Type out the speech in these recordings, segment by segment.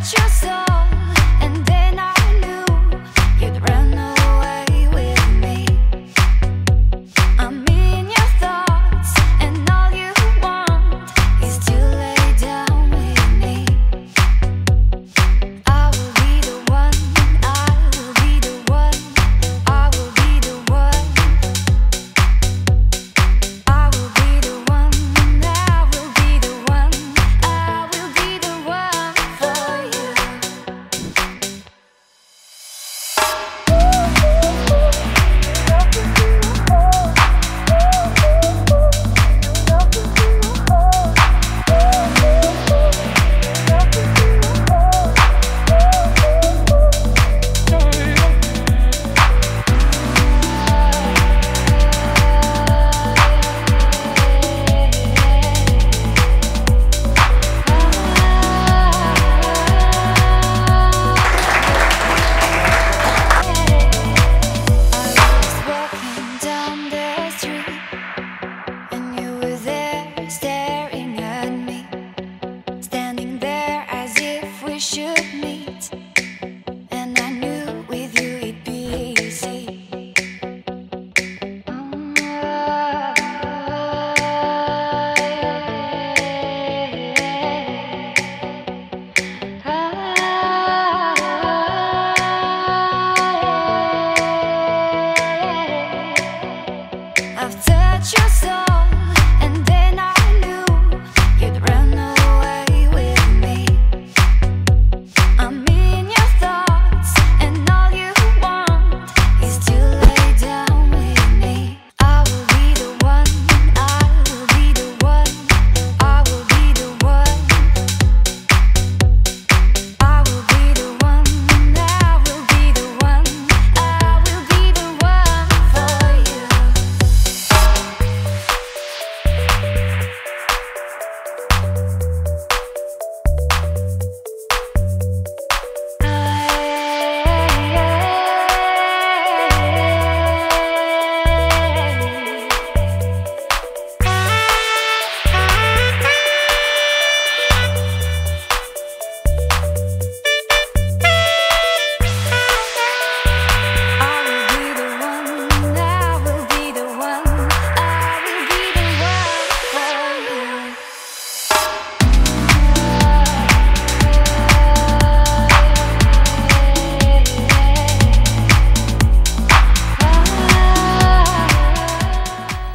Just so.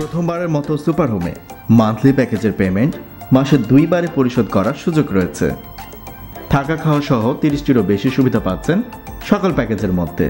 প্রথমবারের মতো super হোমে মান্থলি প্যাকেজের পেমেন্ট মাসে দুইবারে পরিশোধ করার সুযোগ রয়েছে। থাকা খাওয়া সহ তিরিশটিরও বেশি সুবিধা পাচ্ছেন সকল প্যাকেজের মধ্যে।